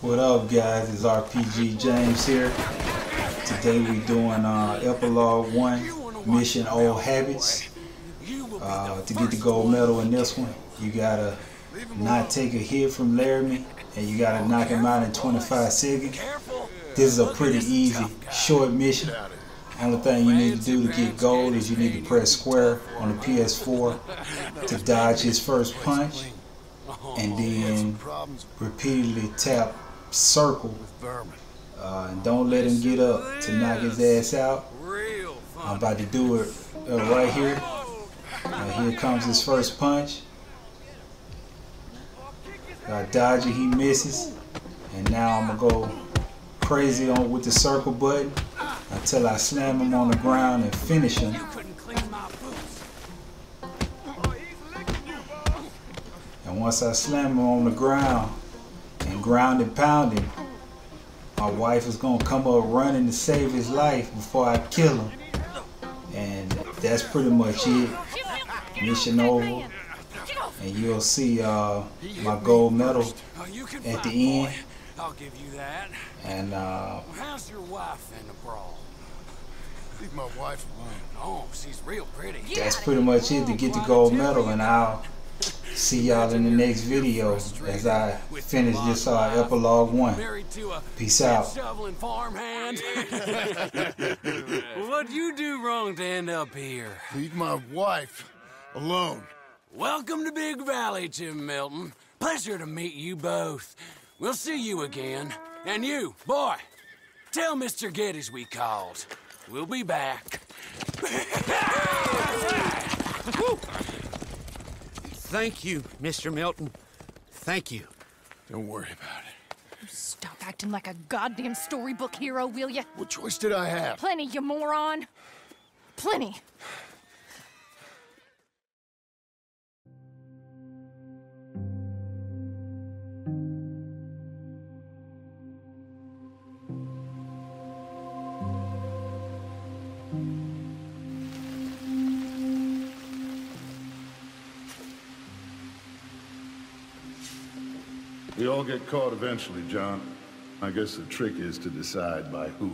What up, guys? It's RPG James here. Today we doing uh, Epilogue 1, Mission Old Habits. Uh, to get the gold medal in this one, you gotta not take a hit from Laramie, and you gotta knock him out in 25 seconds. This is a pretty easy, short mission. Only thing you need to do to get gold is you need to press square on the PS4 to dodge his first punch, and then repeatedly tap circle. Uh, and don't let him get up to knock his ass out. I'm about to do it uh, right here. Uh, here comes his first punch. I dodge it, he misses. And now I'm gonna go crazy on with the circle button until I slam him on the ground and finish him. And once I slam him on the ground ground and pound him, my wife is gonna come up running to save his life before I kill him. And that's pretty much it. Mission over. And you'll see uh, my gold medal at the end. I'll give you that. And uh, How's your wife in the brawl? Leave my wife alone. Oh, she's real pretty. that's pretty much it to get the gold medal. And I'll see y'all in the next video as I finish this uh, epilogue one. Married to a Peace out. shoveling farmhand. What'd you do wrong to end up here? Leave my wife alone. Welcome to Big Valley, Jim Milton. Pleasure to meet you both. We'll see you again. And you, boy, tell Mr. Geddes we called. We'll be back. Thank you, Mr. Milton. Thank you. Don't worry about it. Stop acting like a goddamn storybook hero, will ya? What choice did I have? Plenty, you moron. Plenty. We all get caught eventually, John. I guess the trick is to decide by who.